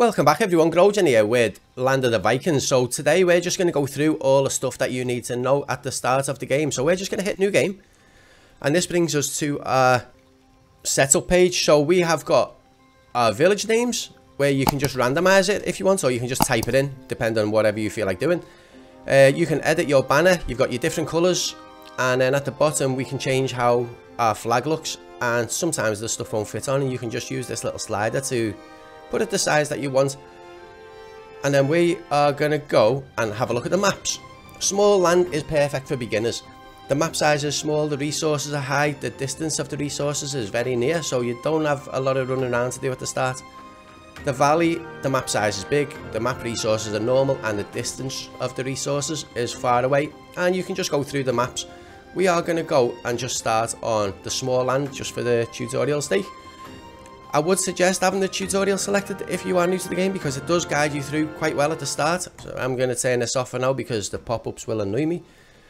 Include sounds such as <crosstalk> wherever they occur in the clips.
Welcome back everyone, Grojan here with Land of the Vikings. So today we're just going to go through all the stuff that you need to know at the start of the game. So we're just going to hit new game. And this brings us to our setup page. So we have got our village names where you can just randomize it if you want. Or you can just type it in, depending on whatever you feel like doing. Uh, you can edit your banner. You've got your different colours. And then at the bottom we can change how our flag looks. And sometimes the stuff won't fit on and you can just use this little slider to put it the size that you want. And then we are going to go and have a look at the maps. Small land is perfect for beginners. The map size is small the resources are high the distance of the resources is very near so you don't have a lot of running around to do at the start. The valley the map size is big the map resources are normal and the distance of the resources is far away. And you can just go through the maps. We are going to go and just start on the small land just for the tutorial sake I would suggest having the tutorial selected if you are new to the game because it does guide you through quite well at the start. So I'm going to turn this off for now because the pop-ups will annoy me.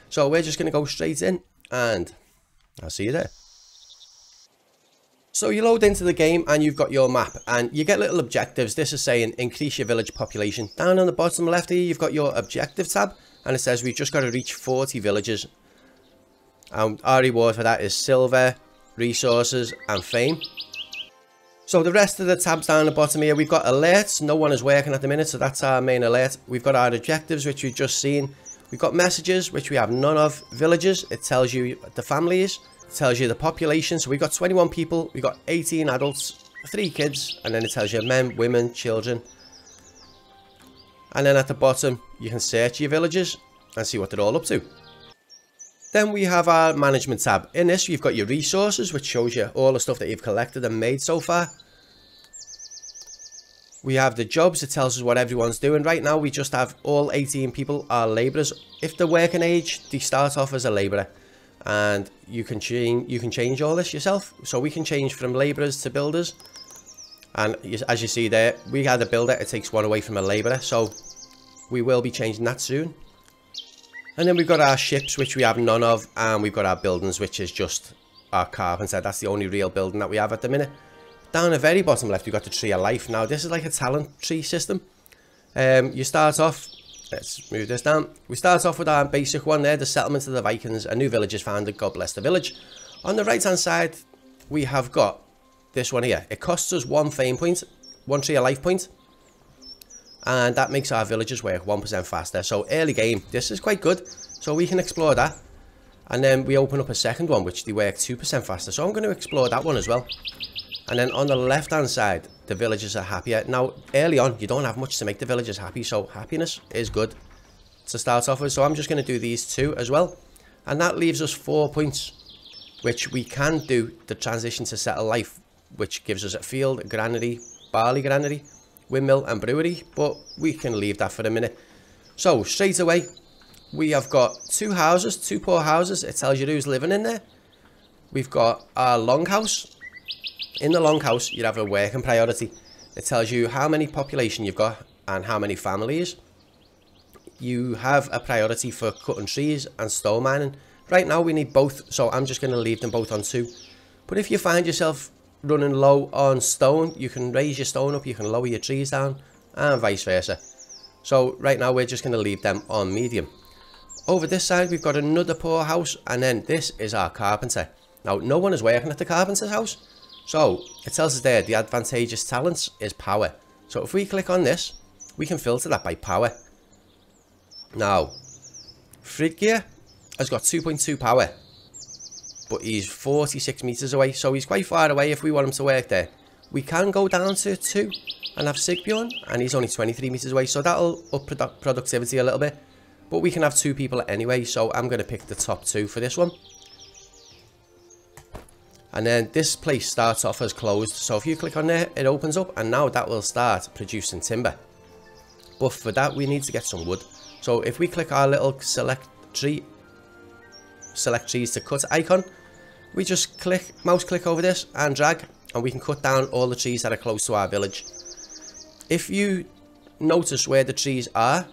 So we're just going to go straight in and I'll see you there. So you load into the game and you've got your map and you get little objectives. This is saying increase your village population. Down on the bottom left here you've got your objective tab and it says we've just got to reach 40 villages. And our reward for that is silver, resources and fame. So the rest of the tabs down the bottom here, we've got alerts. No one is working at the minute, so that's our main alert. We've got our objectives, which we've just seen. We've got messages, which we have none of. Villages, it tells you the families. It tells you the population. So we've got 21 people. We've got 18 adults, 3 kids. And then it tells you men, women, children. And then at the bottom, you can search your villages and see what they're all up to. Then we have our management tab. In this, you've got your resources, which shows you all the stuff that you've collected and made so far. We have the jobs, it tells us what everyone's doing. Right now, we just have all 18 people are labourers. If they're working age, they start off as a labourer. And you can change you can change all this yourself. So we can change from labourers to builders. And as you see there, we had a builder, it takes one away from a labourer. So we will be changing that soon. And then we've got our ships, which we have none of. And we've got our buildings, which is just our carpenter. That's the only real building that we have at the minute. Down the very bottom left, we've got the tree of life. Now, this is like a talent tree system. Um, you start off, let's move this down. We start off with our basic one there, the settlement of the Vikings. A new village is founded, God bless the village. On the right hand side, we have got this one here. It costs us one fame point, one tree of life point. And that makes our villagers work 1% faster. So early game, this is quite good. So we can explore that. And then we open up a second one, which they work 2% faster. So I'm going to explore that one as well. And then on the left hand side, the villagers are happier. Now, early on, you don't have much to make the villagers happy, so happiness is good to start off with. So I'm just going to do these two as well. And that leaves us four points, which we can do the transition to settle life, which gives us a field, a granary, barley granary, windmill and brewery, but we can leave that for a minute. So straight away, we have got two houses, two poor houses. It tells you who's living in there. We've got our longhouse, in the longhouse, you'd have a working priority. It tells you how many population you've got and how many families. You have a priority for cutting trees and stone mining. Right now we need both, so I'm just going to leave them both on two. But if you find yourself running low on stone, you can raise your stone up, you can lower your trees down, and vice versa. So right now we're just going to leave them on medium. Over this side we've got another poor house, and then this is our carpenter. Now no one is working at the carpenter's house, so it tells us there the advantageous talents is power. So if we click on this, we can filter that by power. Now, Fridgear has got 2.2 power, but he's 46 meters away, so he's quite far away if we want him to work there. We can go down to 2 and have Sigbjorn, and he's only 23 meters away, so that'll up produ productivity a little bit. But we can have two people anyway, so I'm going to pick the top two for this one. And then this place starts off as closed. So if you click on there, it opens up and now that will start producing timber. But for that, we need to get some wood. So if we click our little select tree, select trees to cut icon, we just click, mouse click over this and drag and we can cut down all the trees that are close to our village. If you notice where the trees are,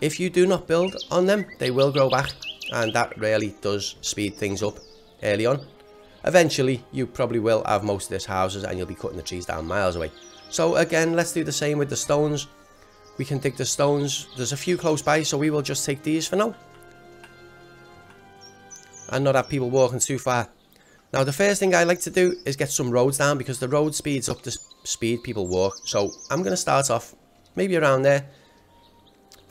if you do not build on them, they will grow back and that really does speed things up early on. Eventually, you probably will have most of this houses and you'll be cutting the trees down miles away. So again, let's do the same with the stones. We can dig the stones. There's a few close by, so we will just take these for now. And not have people walking too far. Now, the first thing I like to do is get some roads down because the road speeds up the speed people walk. So I'm going to start off maybe around there.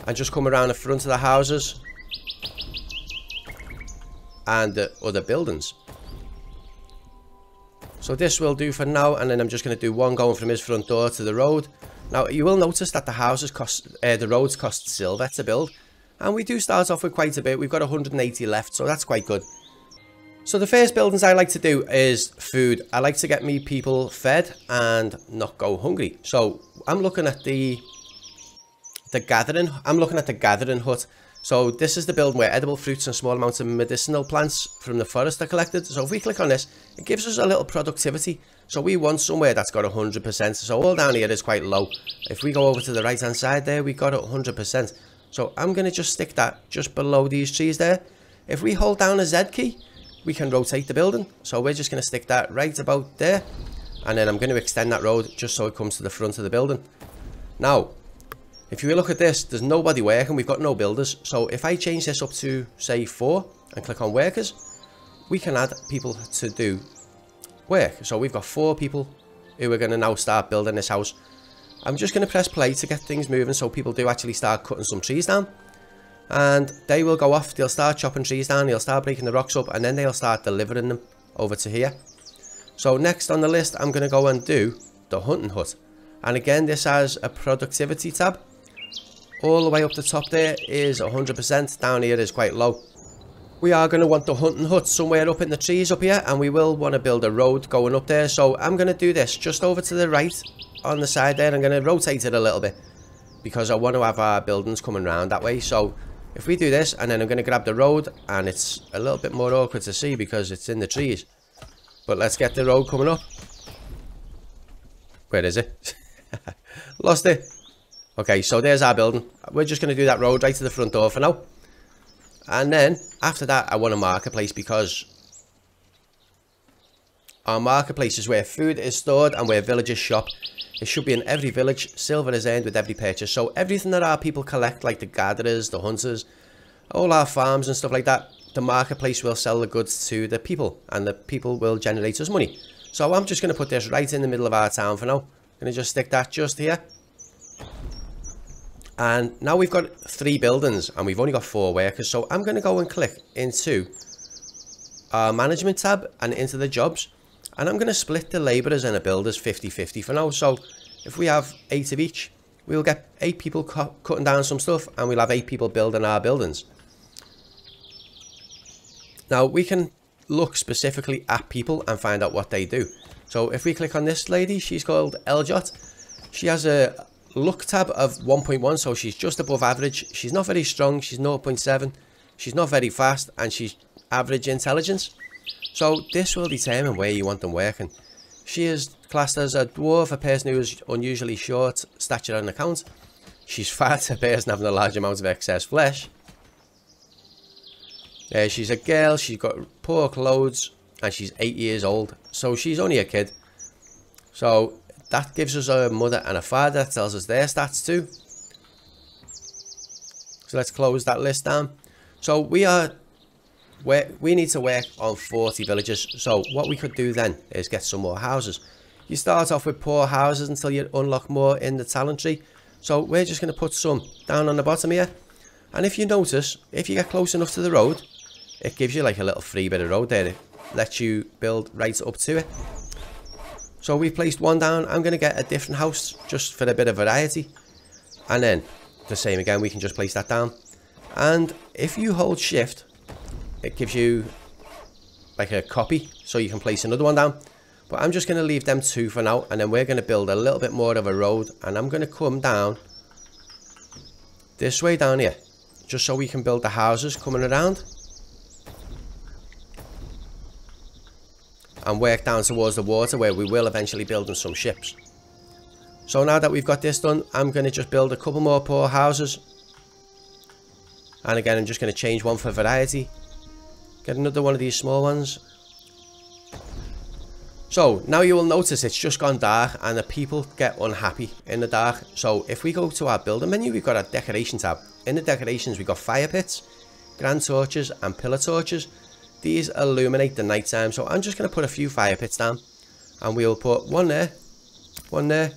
And just come around the front of the houses. And the other buildings. So this will do for now, and then I'm just going to do one going from his front door to the road. Now, you will notice that the houses cost, uh, the roads cost silver to build. And we do start off with quite a bit. We've got 180 left, so that's quite good. So the first buildings I like to do is food. I like to get me people fed and not go hungry. So I'm looking at the the gathering. I'm looking at the gathering hut. So this is the building where edible fruits and small amounts of medicinal plants from the forest are collected. So if we click on this, it gives us a little productivity. So we want somewhere that's got 100%. So all down here is quite low. If we go over to the right hand side there, we got it 100%. So I'm going to just stick that just below these trees there. If we hold down a Z key, we can rotate the building. So we're just going to stick that right about there. And then I'm going to extend that road just so it comes to the front of the building. Now, if you look at this, there's nobody working. We've got no builders. So if I change this up to, say, 4 and click on workers, we can add people to do work. So we've got four people who are going to now start building this house. I'm just going to press play to get things moving so people do actually start cutting some trees down. And they will go off, they'll start chopping trees down, they'll start breaking the rocks up, and then they'll start delivering them over to here. So next on the list, I'm going to go and do the hunting hut. And again, this has a productivity tab. All the way up the top there is 100%, down here is quite low. We are going to want the hunting hut somewhere up in the trees up here, and we will want to build a road going up there. So I'm going to do this just over to the right on the side there. I'm going to rotate it a little bit because I want to have our buildings coming around that way. So if we do this and then I'm going to grab the road and it's a little bit more awkward to see because it's in the trees. But let's get the road coming up. Where is it? <laughs> Lost it. Okay, so there's our building. We're just going to do that road right to the front door for now. And then after that, I want to mark a marketplace because marketplace is where food is stored and where villagers shop. It should be in every village. Silver is earned with every purchase. So everything that our people collect, like the gatherers, the hunters, all our farms and stuff like that, the marketplace will sell the goods to the people and the people will generate us money. So I'm just going to put this right in the middle of our town for now. Going to just stick that just here. And now we've got three buildings and we've only got four workers. So I'm going to go and click into our management tab and into the jobs. And I'm going to split the labourers and the builders 50-50 for now. So if we have eight of each, we'll get eight people cu cutting down some stuff and we'll have eight people building our buildings. Now we can look specifically at people and find out what they do. So if we click on this lady, she's called Eljot. She has a luck tab of 1.1, so she's just above average. She's not very strong, she's 0.7. She's not very fast and she's average intelligence. So this will determine where you want them working. She is classed as a dwarf, a person who is unusually short, stature on account. She's fat, a person having a large amount of excess flesh. Uh, she's a girl, she's got poor clothes, and she's 8 years old. So she's only a kid. So that gives us a mother and a father, that tells us their stats too. So let's close that list down. So we are we we need to work on 40 villages. So what we could do then is get some more houses. You start off with poor houses until you unlock more in the talent tree. So we're just going to put some down on the bottom here. And if you notice, if you get close enough to the road, it gives you like a little free bit of road there. It lets you build right up to it. So we've placed one down. I'm going to get a different house just for a bit of variety. And then the same again, we can just place that down. And if you hold shift, it gives you like a copy so you can place another one down. But I'm just going to leave them two for now and then we're going to build a little bit more of a road and I'm going to come down this way down here just so we can build the houses coming around and work down towards the water where we will eventually build some ships. So now that we've got this done I'm going to just build a couple more poor houses. And again I'm just going to change one for variety Get another one of these small ones. So now you will notice it's just gone dark and the people get unhappy in the dark. So if we go to our building menu, we've got our decoration tab. In the decorations, we've got fire pits, grand torches and pillar torches. These illuminate the night time. So I'm just going to put a few fire pits down and we'll put one there, one there,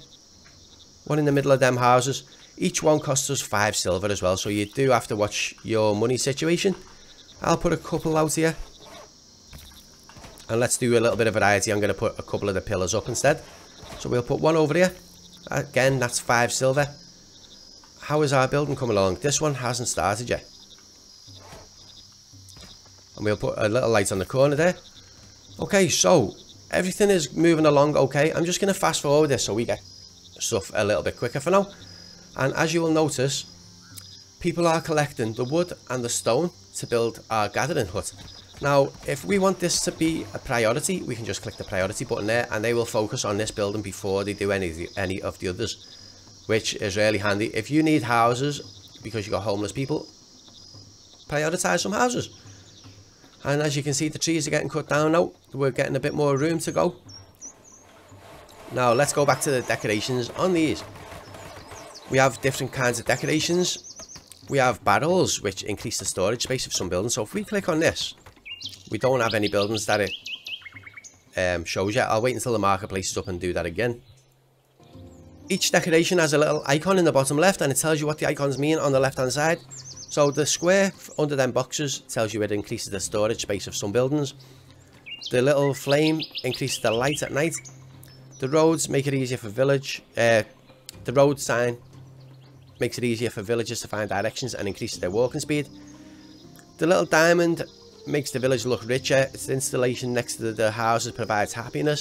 one in the middle of them houses. Each one costs us five silver as well. So you do have to watch your money situation. I'll put a couple out here and let's do a little bit of variety. I'm going to put a couple of the pillars up instead. So we'll put one over here. Again, that's five silver. How is our building coming along? This one hasn't started yet. And we'll put a little light on the corner there. Okay, so everything is moving along okay. I'm just going to fast forward this so we get stuff a little bit quicker for now. And as you will notice, people are collecting the wood and the stone to build our gathering hut. Now, if we want this to be a priority, we can just click the priority button there and they will focus on this building before they do any of the, any of the others, which is really handy. If you need houses because you've got homeless people, prioritize some houses. And as you can see, the trees are getting cut down now. We're getting a bit more room to go. Now, let's go back to the decorations on these. We have different kinds of decorations. We have barrels, which increase the storage space of some buildings. So if we click on this, we don't have any buildings that it um, shows yet. I'll wait until the marketplace is up and do that again. Each decoration has a little icon in the bottom left and it tells you what the icons mean on the left hand side. So the square under them boxes tells you it increases the storage space of some buildings. The little flame increases the light at night. The roads make it easier for village. Uh, the road sign makes it easier for villagers to find directions and increases their walking speed. The little diamond makes the village look richer. Its installation next to the houses provides happiness.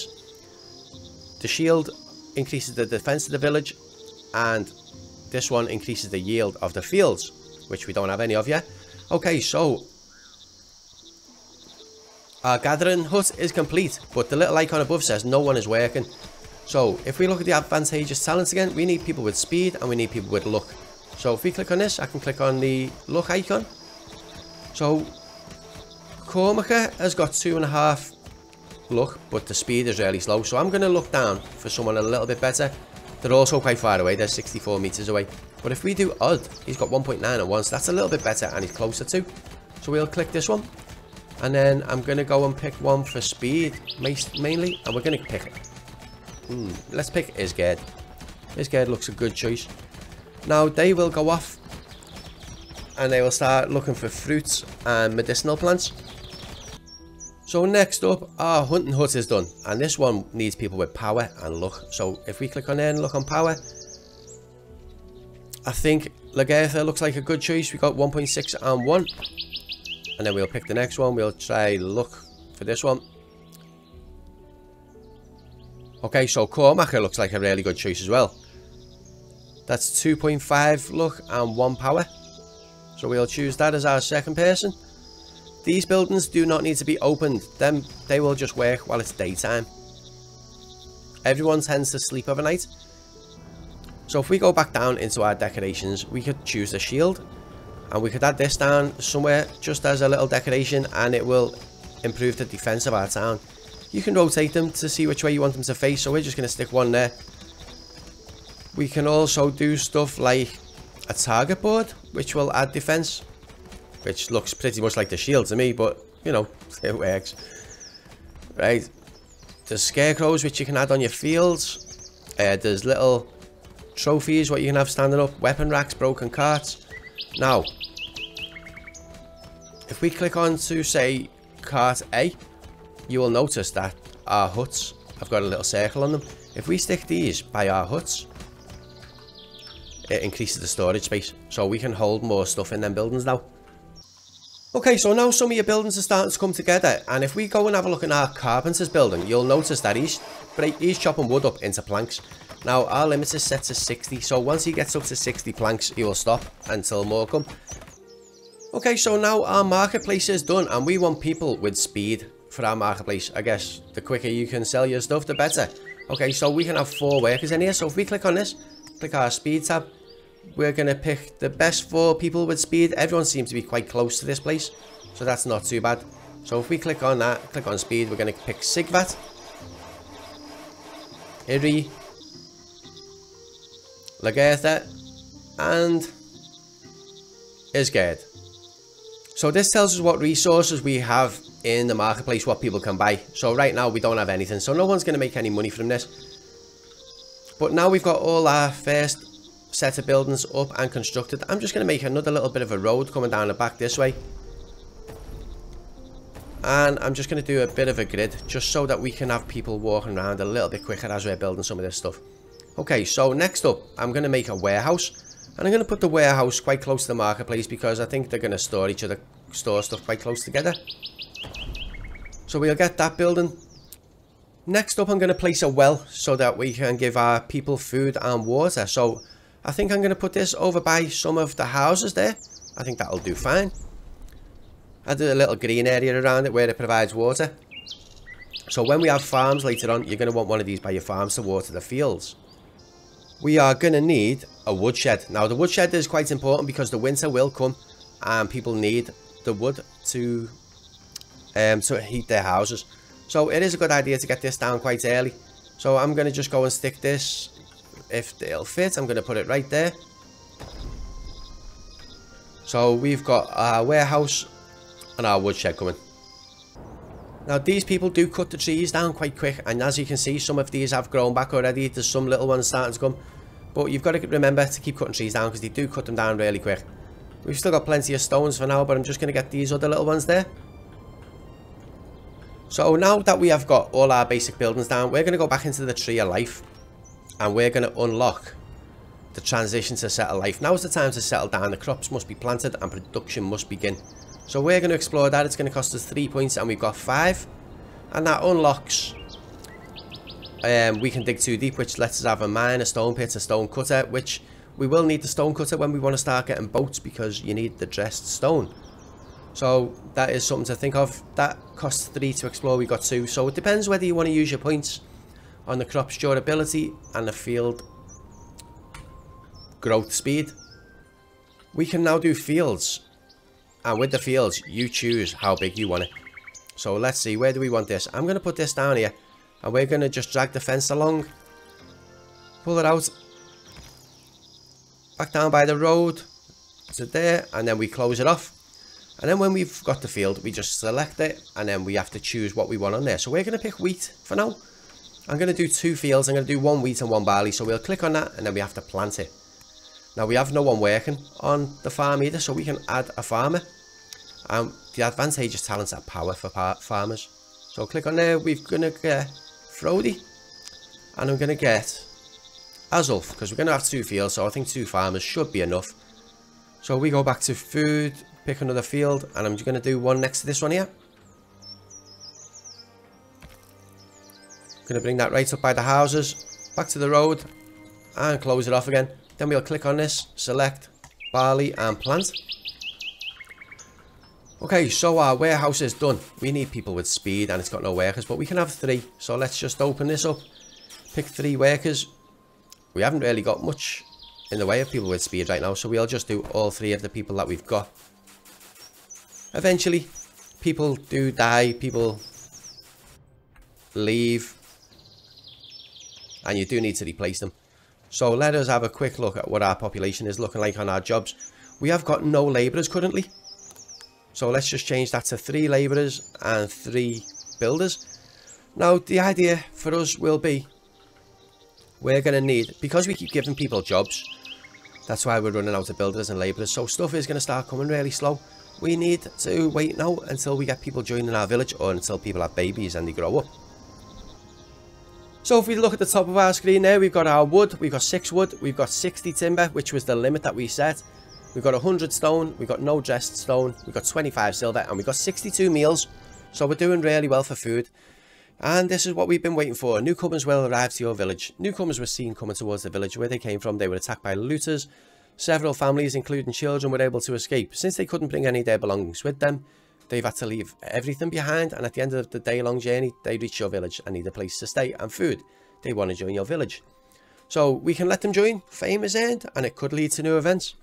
The shield increases the defense of the village and this one increases the yield of the fields, which we don't have any of yet. Okay, so our gathering hut is complete, but the little icon above says no one is working. So if we look at the advantageous talents again, we need people with speed and we need people with luck. So if we click on this, I can click on the luck icon. So Cormaca has got two and a half luck, but the speed is really slow. So I'm going to look down for someone a little bit better. They're also quite far away. They're 64 meters away. But if we do odd, he's got 1.9 at once. That's a little bit better and he's closer to. So we'll click this one. And then I'm going to go and pick one for speed, mainly. And we're going to pick. Hmm, let's pick Isgard. Isgard looks a good choice. Now, they will go off. And they will start looking for fruits and medicinal plants. So next up, our hunting hut is done. And this one needs people with power and luck. So if we click on there and look on power, I think Lagertha looks like a good choice. We got 1.6 and 1. And then we'll pick the next one. We'll try luck for this one. Okay, so Cormacher looks like a really good choice as well. That's 2.5 luck and 1 power. So we'll choose that as our second person. These buildings do not need to be opened, them they will just work while it's daytime. Everyone tends to sleep overnight. So if we go back down into our decorations, we could choose the shield. And we could add this down somewhere just as a little decoration and it will improve the defense of our town. You can rotate them to see which way you want them to face, so we're just going to stick one there. We can also do stuff like a target board, which will add defense which looks pretty much like the shield to me, but, you know, <laughs> it works. Right, there's scarecrows which you can add on your fields. Uh, there's little trophies what you can have standing up, weapon racks, broken carts. Now, if we click on to, say, cart A, you will notice that our huts have got a little circle on them. If we stick these by our huts, it increases the storage space, so we can hold more stuff in them buildings now. Okay, so now some of your buildings are starting to come together, and if we go and have a look at our carpenter's building, you'll notice that he's, he's chopping wood up into planks. Now, our limit is set to 60, so once he gets up to 60 planks, he will stop until more come. Okay, so now our marketplace is done, and we want people with speed for our marketplace. I guess the quicker you can sell your stuff, the better. Okay, so we can have four workers in here, so if we click on this, click our speed tab, we're going to pick the best four people with speed. Everyone seems to be quite close to this place, so that's not too bad. So if we click on that, click on speed, we're going to pick Sigvat. Iri, Lagertha, and Isgard. So this tells us what resources we have in the marketplace, what people can buy. So right now we don't have anything, so no one's going to make any money from this. But now we've got all our first set of buildings up and constructed. I'm just going to make another little bit of a road coming down the back this way. And I'm just going to do a bit of a grid, just so that we can have people walking around a little bit quicker as we're building some of this stuff. Okay, so next up, I'm going to make a warehouse. And I'm going to put the warehouse quite close to the marketplace because I think they're going to store each other, store stuff quite close together. So we'll get that building. Next up, I'm going to place a well so that we can give our people food and water. So I think I'm going to put this over by some of the houses there. I think that'll do fine. I did a little green area around it where it provides water. So when we have farms later on, you're going to want one of these by your farms to water the fields. We are going to need a woodshed. Now the woodshed is quite important because the winter will come and people need the wood to um, to heat their houses. So it is a good idea to get this down quite early. So I'm going to just go and stick this, if it'll fit, I'm going to put it right there. So we've got our warehouse and our woodshed coming. Now these people do cut the trees down quite quick and as you can see some of these have grown back already. There's some little ones starting to come. But you've got to remember to keep cutting trees down because they do cut them down really quick. We've still got plenty of stones for now but I'm just going to get these other little ones there. So now that we have got all our basic buildings down, we're going to go back into the tree of life. And we're going to unlock the transition to settle life. Now is the time to settle down. The crops must be planted and production must begin. So we're going to explore that. It's going to cost us three points and we've got five. And that unlocks... Um, we can dig too deep, which lets us have a mine, a stone pit, a stone cutter, which we will need the stone cutter when we want to start getting boats because you need the dressed stone. So that is something to think of. That costs three to explore, we got two. So it depends whether you want to use your points on the crop's durability and the field growth speed. We can now do fields. And with the fields, you choose how big you want it. So let's see, where do we want this? I'm going to put this down here. And we're going to just drag the fence along. Pull it out. Back down by the road. To there. And then we close it off. And then when we've got the field, we just select it. And then we have to choose what we want on there. So we're going to pick wheat for now. I'm going to do two fields. I'm going to do one wheat and one barley. So we'll click on that and then we have to plant it. Now we have no one working on the farm either, so we can add a farmer. Um, the advantageous talents are power for farmers. So click on there, we're going to get Frody. And I'm going to get Azulf, because we're going to have two fields, so I think two farmers should be enough. So we go back to food, pick another field, and I'm just going to do one next to this one here. Going to bring that right up by the houses, back to the road, and close it off again. Then we'll click on this, select barley and plant. Okay, so our warehouse is done. We need people with speed and it's got no workers, but we can have three. So let's just open this up, pick three workers. We haven't really got much in the way of people with speed right now, so we'll just do all three of the people that we've got. Eventually, people do die, people leave, and you do need to replace them. So let us have a quick look at what our population is looking like on our jobs. We have got no labourers currently. So let's just change that to three labourers and three builders. Now the idea for us will be we're going to need, because we keep giving people jobs, that's why we're running out of builders and labourers. So stuff is going to start coming really slow. We need to wait now until we get people joining our village or until people have babies and they grow up. So if we look at the top of our screen there, we've got our wood, we've got 6 wood, we've got 60 timber, which was the limit that we set. We've got 100 stone, we've got no dressed stone, we've got 25 silver, and we've got 62 meals. So we're doing really well for food. And this is what we've been waiting for. Newcomers will arrive to your village. Newcomers were seen coming towards the village where they came from. They were attacked by looters. Several families, including children, were able to escape. Since they couldn't bring any of their belongings with them, They've had to leave everything behind and at the end of the day-long journey, they reach your village and need a place to stay and food. They want to join your village. So we can let them join, fame is earned, and it could lead to new events.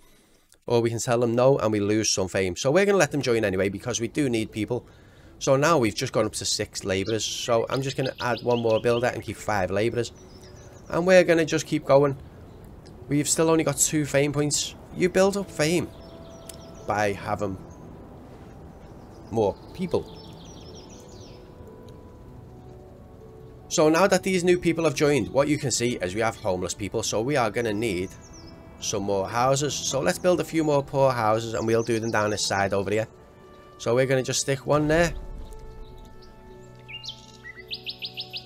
Or we can tell them no and we lose some fame. So we're going to let them join anyway because we do need people. So now we've just gone up to six labourers. So I'm just going to add one more builder and keep five labourers. And we're going to just keep going. We've still only got two fame points. You build up fame by having more people. So now that these new people have joined, what you can see is we have homeless people. So we are going to need some more houses. So let's build a few more poor houses and we'll do them down this side over here. So we're going to just stick one there.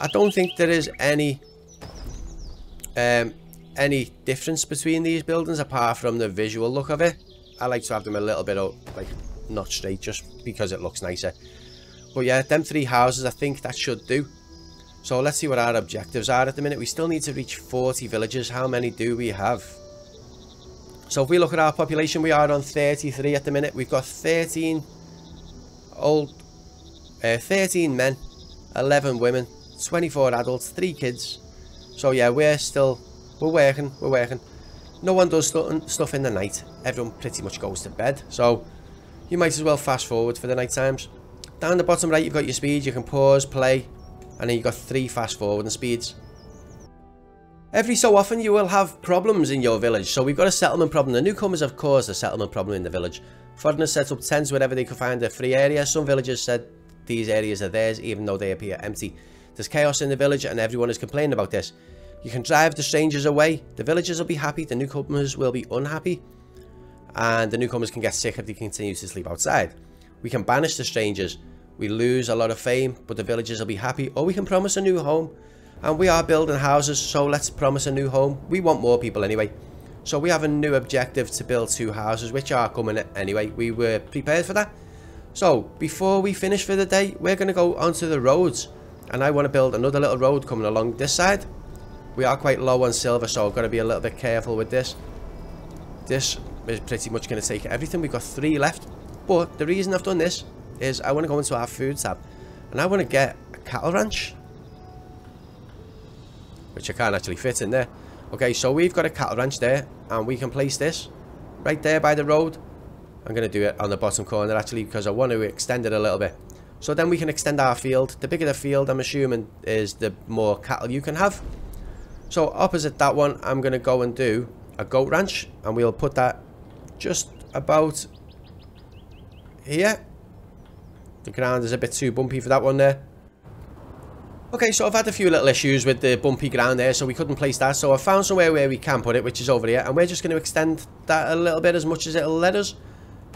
I don't think there is any um, any difference between these buildings apart from the visual look of it. I like to have them a little bit like not straight just because it looks nicer. But yeah, them three houses, I think that should do. So let's see what our objectives are at the minute. We still need to reach 40 villages. How many do we have? So if we look at our population, we are on 33 at the minute. We've got 13 old, uh, 13 men, 11 women, 24 adults, 3 kids. So yeah, we're still, we're working, we're working. No one does stuff in the night. Everyone pretty much goes to bed. So you might as well fast forward for the night times. Down the bottom right, you've got your speed. You can pause, play, and then you've got three fast forwarding speeds. Every so often you will have problems in your village, so we've got a settlement problem. The newcomers have caused a settlement problem in the village. Foreigners set up tents wherever they could find a free area. Some villagers said these areas are theirs even though they appear empty. There's chaos in the village and everyone is complaining about this. You can drive the strangers away. The villagers will be happy, the newcomers will be unhappy. And the newcomers can get sick if they continue to sleep outside. We can banish the strangers we lose a lot of fame, but the villagers will be happy. Or we can promise a new home. And we are building houses, so let's promise a new home. We want more people anyway. So we have a new objective to build two houses, which are coming anyway. We were prepared for that. So, before we finish for the day, we're going to go onto the roads. And I want to build another little road coming along this side. We are quite low on silver, so I've got to be a little bit careful with this. This is pretty much going to take everything. We've got three left. But the reason I've done this is I want to go into our food tab and I want to get a cattle ranch which I can't actually fit in there okay so we've got a cattle ranch there and we can place this right there by the road I'm going to do it on the bottom corner actually because I want to extend it a little bit so then we can extend our field the bigger the field I'm assuming is the more cattle you can have so opposite that one I'm going to go and do a goat ranch and we'll put that just about here the ground is a bit too bumpy for that one there. Okay, so I've had a few little issues with the bumpy ground there, so we couldn't place that. So I found somewhere where we can put it, which is over here. And we're just going to extend that a little bit as much as it'll let us.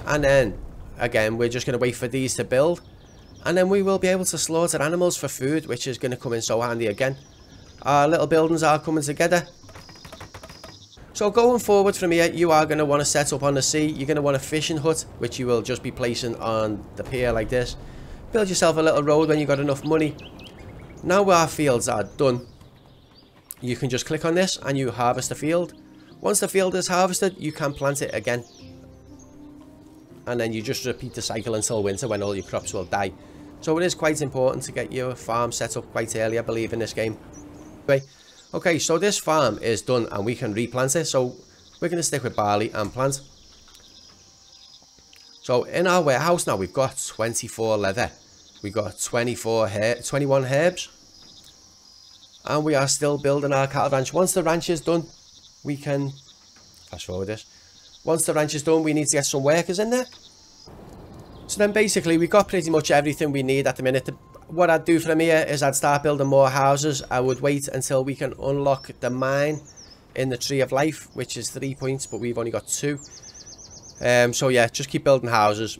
And then, again, we're just going to wait for these to build. And then we will be able to slaughter animals for food, which is going to come in so handy again. Our little buildings are coming together. So going forward from here, you are going to want to set up on the sea. You're going to want a fishing hut, which you will just be placing on the pier like this. Build yourself a little road when you've got enough money. Now our fields are done, you can just click on this and you harvest the field. Once the field is harvested, you can plant it again. And then you just repeat the cycle until winter when all your crops will die. So it is quite important to get your farm set up quite early, I believe, in this game. Anyway, Okay, so this farm is done and we can replant it. So we're going to stick with barley and plant. So in our warehouse now, we've got 24 leather. We've got 24 her 21 herbs. And we are still building our cattle ranch. Once the ranch is done, we can... Fast forward this. Once the ranch is done, we need to get some workers in there. So then basically, we've got pretty much everything we need at the minute. The what I'd do from here is I'd start building more houses. I would wait until we can unlock the mine in the Tree of Life, which is three points, but we've only got two. Um, so yeah, just keep building houses.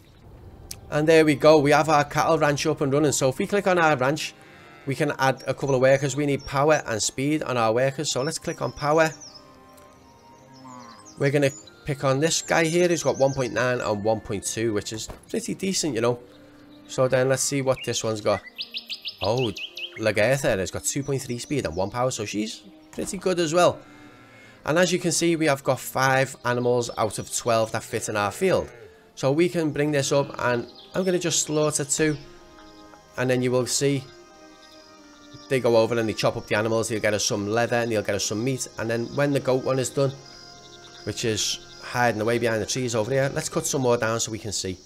And there we go. We have our cattle ranch up and running. So if we click on our ranch, we can add a couple of workers. We need power and speed on our workers. So let's click on power. We're going to pick on this guy here who's got 1.9 and 1.2, which is pretty decent, you know. So then let's see what this one's got. Oh, Lagertha has got 2.3 speed and 1 power, so she's pretty good as well. And as you can see, we have got 5 animals out of 12 that fit in our field. So we can bring this up and I'm going to just slaughter 2. And then you will see they go over and they chop up the animals. They'll get us some leather and they'll get us some meat. And then when the goat one is done, which is hiding away behind the trees over here, let's cut some more down so we can see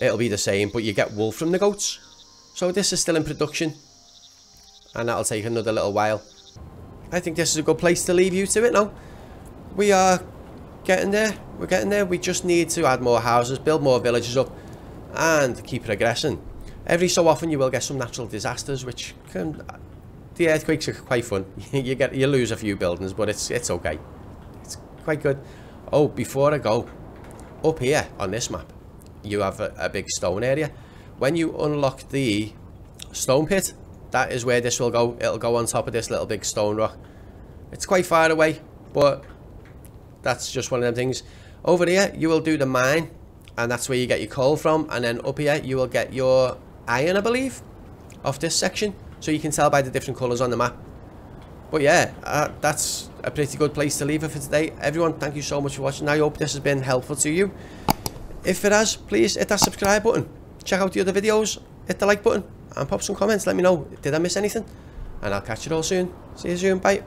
it'll be the same, but you get wool from the goats. So this is still in production. and that'll take another little while. I think this is a good place to leave you to it now. We are getting there. We're getting there. We just need to add more houses, build more villages up, and keep progressing. Every so often you will get some natural disasters, which can... The earthquakes are quite fun. <laughs> you get you lose a few buildings, but it's it's okay. It's quite good. Oh, before I go, up here on this map, you have a, a big stone area. When you unlock the stone pit, that is where this will go. It'll go on top of this little big stone rock. It's quite far away, but that's just one of them things. Over here, you will do the mine, and that's where you get your coal from. And then up here, you will get your iron, I believe, off this section. So you can tell by the different colours on the map. But yeah, uh, that's a pretty good place to leave it for today. Everyone, thank you so much for watching. I hope this has been helpful to you. If it has, please hit that subscribe button. Check out the other videos, hit the like button, and pop some comments. Let me know, did I miss anything? And I'll catch you all soon. See you soon, bye.